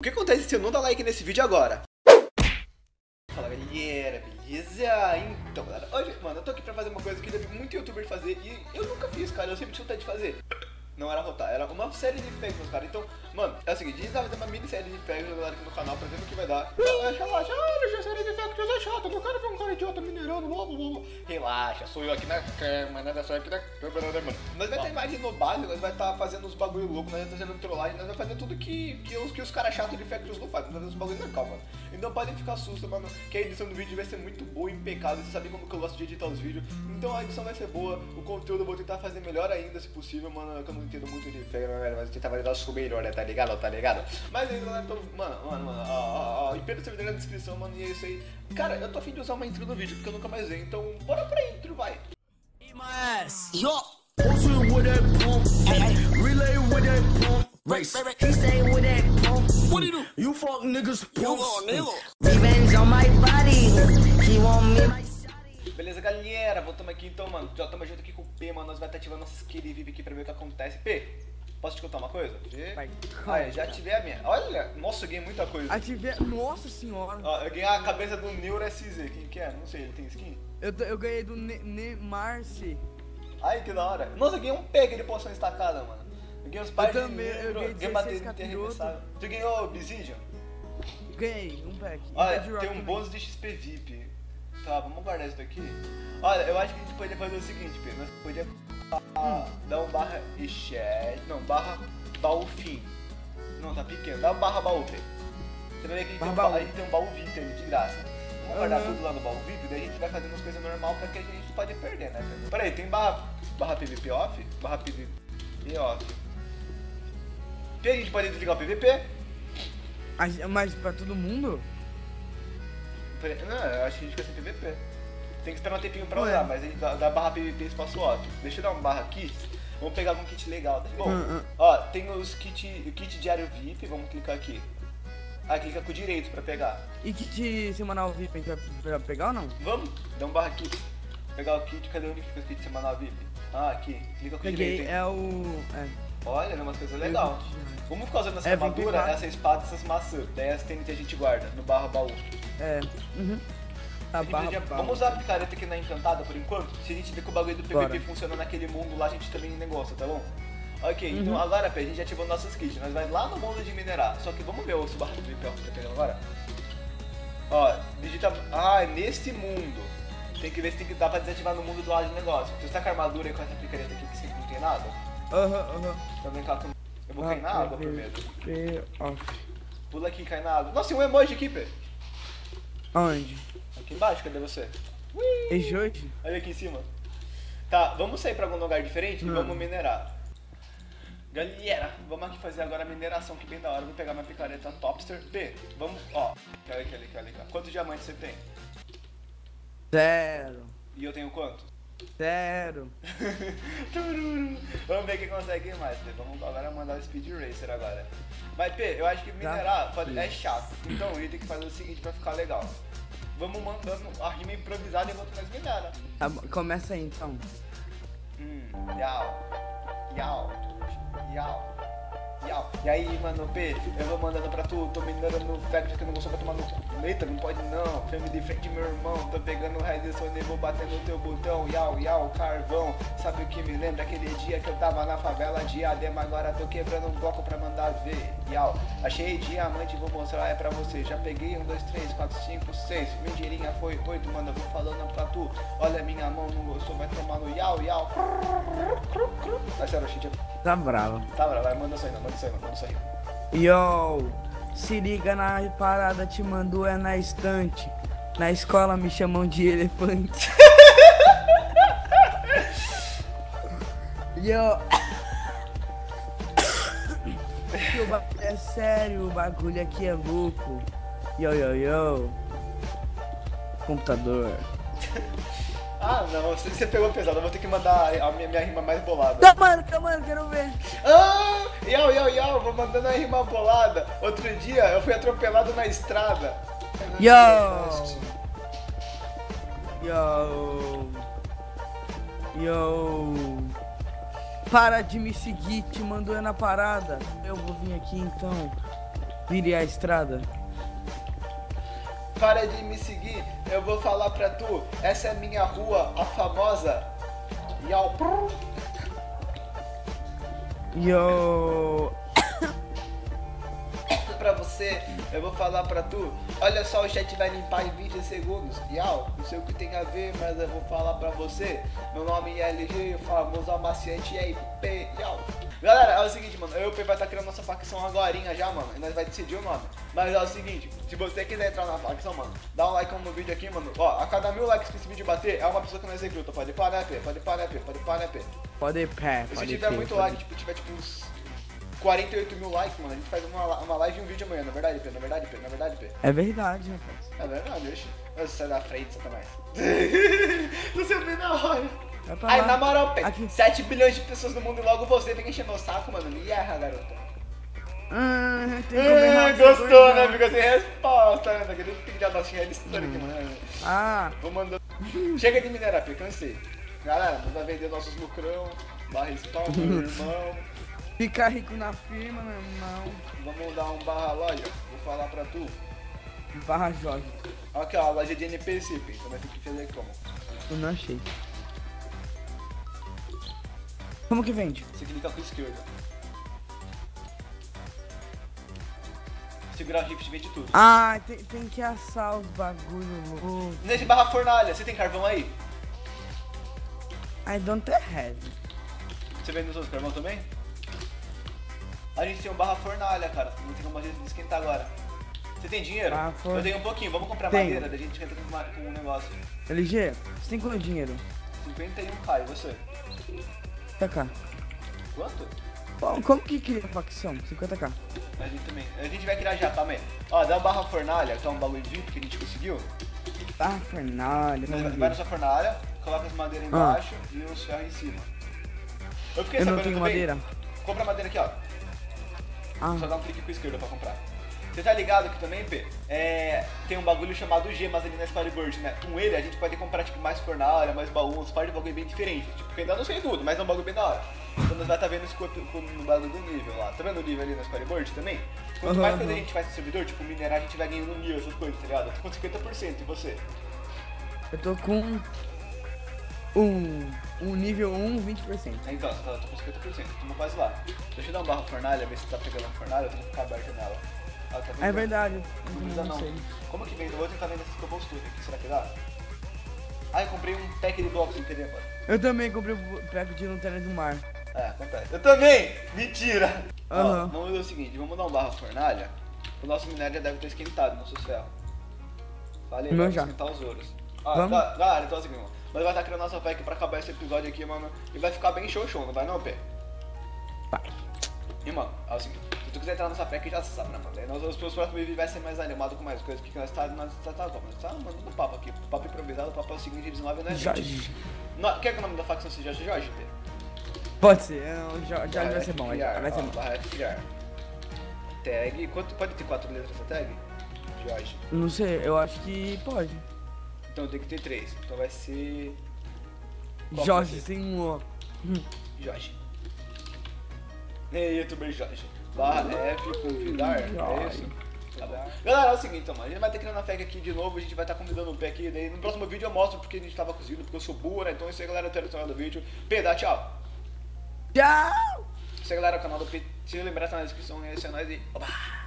O que acontece se eu não dar like nesse vídeo agora? Fala galera, beleza? Então galera, hoje, mano, eu tô aqui pra fazer uma coisa que vi muito youtuber fazer e eu nunca fiz, cara, eu sempre tinha vontade de fazer não era rotar, era uma série de facts, cara. Então, mano, é o seguinte, a gente tá fazendo uma minissérie de facts galera aqui no canal pra ver o que vai dar. Relaxa, ah, já série de facts é chata, eu quero ver um cara idiota minerando, blá blá blá. Relaxa, sou eu aqui na cama, nada só aqui na câmera, né, mano? Nós vai ter imagem no básico, nós vai estar tá fazendo uns bagulho louco, nós vai estar fazendo trollagem, nós vai fazer tudo que, que os, que os caras chatos de facts não fazem, nós vai fazer uns bagulho legal, mano. Então podem ficar susto, mano, que a edição do vídeo vai ser muito boa, impecável, você sabe como que eu gosto de editar os vídeos. Então a edição vai ser boa, o conteúdo eu vou tentar fazer melhor ainda, se possível, mano, que eu não entendo muito de facts mas eu tava legal o melhor, né? Tá ligado? Tá ligado? Mas aí, galera, tô... mano, mano, mano, ó, ó, ó, do servidor na descrição, mano, e é isso aí. Cara, eu tô afim de usar uma intro no vídeo, porque eu nunca mais vi, então bora pra intro, vai. Eat my ass. Yo. with that pump, relay with that pump, race. He stay with that pump. What do you do? You fuck niggas pumps. Revenge on my body. He want me. Beleza, galera? Voltamos aqui então, mano. Já estamos junto aqui com o P, mano. Nós vamos estar ativando nossas skills VIP aqui pra ver o que acontece. P, Posso te contar uma coisa? Vai. Ah, já ativei a minha. Olha, nossa, eu ganhei muita coisa. Ativei. Nossa senhora. Ó, eu ganhei a cabeça do Neuro SZ. Quem que é? Não sei, ele tem skin? Eu, eu ganhei do Neymar C. Ai, que da hora. Nossa, eu ganhei um peg de poção estacada, mano. Eu ganhei os pais eu também, eu ganhei 16 capiroto. Tu ganhou o Bisidian? Ganhei, um pack. Olha, tem um bônus de XP VIP. Tá, vamos guardar isso daqui. Olha, eu acho que a gente poderia fazer o seguinte, Pedro. Nós podíamos dá um barra e chat. Não, barra baú fim. Não, tá pequeno. Dá um barra baú, P. Você vai ver que a gente, tem um, baú. a gente tem um baú VIP ali de graça. Vamos uhum. guardar tudo lá no baú VIP, daí a gente vai fazendo as coisas normal pra que a gente pode perder, né? Peraí, tem barra, barra PVP off? Barra PVP off. E a gente pode desligar o PVP? Mas pra todo mundo? Não, eu acho que a gente fica sem PVP. Tem que esperar um tempinho pra usar, mas ele dá, dá barra PVP espaço off. Deixa eu dar uma barra aqui. Vamos pegar um kit legal. Tá bom, uh, uh. ó, tem os kit, o kit diário VIP, vamos clicar aqui. Ah, clica com o direito pra pegar. E kit semanal VIP a gente vai pegar ou não? Vamos, dá um barra aqui. Pegar o kit, cadê onde fica o kit semanal VIP? Ah, aqui, clica com o direito. Peguei, é o... É. Olha, é uma coisa legal. Vamos ficar usando essa é, armadura, essa espada, essas maçãs. Daí as TNT a gente guarda no barra baú. É, uhum. Tá barra, já, vamos usar a picareta aqui na encantada por enquanto? Se a gente vê que o bagulho do PVP Bora. funciona naquele mundo lá, a gente também negocia, tá bom? Ok, uhum. então agora, Pé, a gente ativou nossas kits. Nós vai lá no mundo de minerar. Só que vamos ver o barra do PVP que tá pegando agora. Ó, digita. Ah, é nesse mundo. Tem que ver se tem que dar pra desativar no mundo do lado de negócio. Tu está com a armadura e com essa picareta aqui que sempre não tem nada? Aham, aham. Com. Eu vou ah, cair na água primeiro. Pula aqui cai na água. Nossa, tem um emoji aqui, Pé. Onde? Aqui embaixo, cadê você? É Jorge? Olha aqui em cima. Tá, vamos sair pra algum lugar diferente e vamos minerar. Galera, vamos aqui fazer agora a mineração que bem da hora. Vou pegar minha picareta Topster. P, vamos, ó. Olha aqui, olha aqui, olha aqui. Quantos diamantes você tem? Zero. E eu tenho quanto? Zero. vamos ver quem consegue mais. P. Vamos agora mandar o Speed Racer agora. Mas P, eu acho que minerar pode, é chato. Então gente tem que fazer o seguinte pra ficar legal vamos mandando a rima improvisada enquanto nós minera. Tá, começa aí então. Hum, yau, yau, yau. E aí, mano, P, eu vou mandando pra tu, tô minerando Factory que eu não gostou pra tomar no cu. Não pode não, filme de frente, meu irmão. Tô pegando o Redstone e vou bater no teu botão. Yau, yau, carvão. Sabe o que me lembra? Aquele dia que eu tava na favela de Adema. Agora tô quebrando um bloco pra mandar ver. Yau, achei diamante, vou mostrar, é pra você. Já peguei um, dois, três, quatro, cinco, seis. Mentirinha foi oito, mano, eu vou falando pra tu. Olha minha mão, não gostou, vai tomar no yau, yau. Vai ser o Tá bravo. Tá bravo, vai, manda sair, manda sair, manda sair. Yo, se liga na parada, te mandou é na estante. Na escola me chamam de elefante. Yo. o bagulho é sério, o bagulho aqui é louco. Yo, yo, yo. Computador. Ah, não, você pegou pesado, eu vou ter que mandar a minha, minha rima mais bolada. Tá, mano, tá, mano, quero ver. Ah, yau, yau, yau, vou mandando a rima bolada. Outro dia eu fui atropelado na estrada. Yo! Yo! Yo! Para de me seguir, te mandou na parada. Eu vou vir aqui então. vire a estrada. Para de me seguir, eu vou falar pra tu. Essa é minha rua, a famosa. Yau. Yo. pra você, eu vou falar pra tu. Olha só, o chat vai limpar em 20 segundos. Yau, não sei o que tem a ver, mas eu vou falar pra você. Meu nome é LG, o famoso amaciante é IP. Yau. Galera, é o seguinte, mano. Eu e o P vai estar tá criando facção agora já, mano. E nós vai decidir o nome. Mas é o seguinte, se você quiser entrar na facção, mano, dá um like no vídeo aqui, mano. Ó, a cada mil likes que esse vídeo bater, é uma pessoa que nós recruta. Pode parar, P? Pode parar, P? Pode parar, P? Pode pé, Se tiver pé, muito pode... like, tipo, tiver tipo uns 48 mil likes, mano, a gente faz uma, uma live e um vídeo amanhã, na verdade, P? Na verdade, P? Na verdade, P? É verdade, rapaz. É verdade. Você sai da frente, Satanás. Você vê na hora. Lá. na moral, P, Aqui. 7 bilhões de pessoas no mundo e logo você vem encher meu saco, mano. Me erra, garota. Ah, Ah, rápido, gostou, dois, né? não. Fica sem resposta, né? Daquele tem que dar notinha histórica, mano. Ah, Vou mandar. Chega de minerar, cansei. Galera, manda vender nossos lucrão, barra spawn, meu irmão. ficar rico na firma, meu irmão. Vamos dar um barra loja. Vou falar pra tu. Barra Jorge. Aqui, ó, a loja de NPC. Então vai ter que fazer como? Eu não achei. Como que vende? Você clica com a esquerda. Segurar o shift vende tudo. Ah, tem, tem que assar os bagulho louco. Nesse barra fornalha, você tem carvão aí? I don't have. Você vende os outros carvão também? A gente tem um barra fornalha, cara. Não tem como a gente esquentar agora. Você tem dinheiro? Barra for- Eu tenho um pouquinho. Vamos comprar Tenho. madeira, daí a gente esquenta com, uma- com um negócio. LG, você tem quanto dinheiro? 51k, e você? Tá cá. Quanto? Bom, como que cria a facção? 50k. A gente também. A gente vai criar já, calma aí. Ó, dá uma barra fornalha, que é um bagulho VIP que a gente conseguiu. Ah, fornalha, Vai na sua fornalha, coloca as madeiras embaixo e os ferros em cima. Eu fiquei Eu não sabendo tenho também- madeira. Compra madeira aqui, ó. Só Ah, dá um clique com a esquerda pra comprar. Você tá ligado que também, P? É, tem um bagulho chamado Gemas ali na Squadbird, né? Com ele a gente pode comprar tipo mais fornalha, mais baú, uns par de bagulho bem diferente. Tipo, que ainda não sei tudo, mas é um bagulho bem da hora. Então nós vai estar vendo isso no bagulho do nível lá. Tá vendo o nível ali na Squadbird também? Quanto Aham, mais coisa a aham. gente faz no servidor, tipo minerar, a gente vai ganhando nível, essas coisas, tá ligado? Eu tô com 50% e você? eu tô com um, um nível 1, 20%. É, Então, tá, eu tô com 50%, estamos quase lá. Deixa eu dar um barra fornalha, ver se tá pegando a fornalha, eu tenho que ficar aberto nela. Ah, tá É verdade. Não precisa não sei. Como que vem? Eu vou tentar vender essas cobblestone aqui, será que dá? Ah, eu comprei um pack de blocos, entendeu? mano? Eu também comprei o pack de lanterna do mar. É, acontece. Eu também! Mentira! Ó, Aham. vamos fazer o seguinte, vamos dar um barra fornalha. O nosso minério já deve ter esquentado, nossos ferros. Valeu, O vamos já. esquentar os ouros. Ah, Vamos? ga- galera, então o seguinte, mano. Nós vai estar criando nossa pack pra acabar esse episódio aqui, mano. E vai ficar bem show show, não vai não, Pé? Vai. E, mano, é o seguinte, se tu quiser entrar nessa pack, já sabe, né, mano? Nós, os próximos vídeos vai ser mais animado com mais coisas, porque nós tá, nós tá, tá, nós tá mandando papo aqui. Papo improvisado, papo é o seguinte, 19 não é Jorge. 20. Não, quer que o nome da facção seja Jorge, Pé? Pode ser, eu- já, já vai ser bom, vai, criar, vai ser ó, bom. Vai criar. Tag, quanto, pode ter quatro letras essa tag? Jorge. Não sei, eu acho que pode. Então tem que ter três. Então vai ser. Qual Jorge vai ser? sem um O. Jorge. Ei, youtuber Jorge. Barra F, convidar. É isso? Tá bom. Galera, é o seguinte, então, mano. A gente vai ter criando a FAQ aqui de novo. A gente vai estar convidando o pé aqui. Daí no próximo vídeo eu mostro porque a gente tava cozido, porque eu sou burro, né? Então é isso aí, galera. Até o final do vídeo. P, dá tchau. Tchau! Isso aí, galera. O canal do P. Se lembrar, tá na descrição. Esse é nóis e. Oba!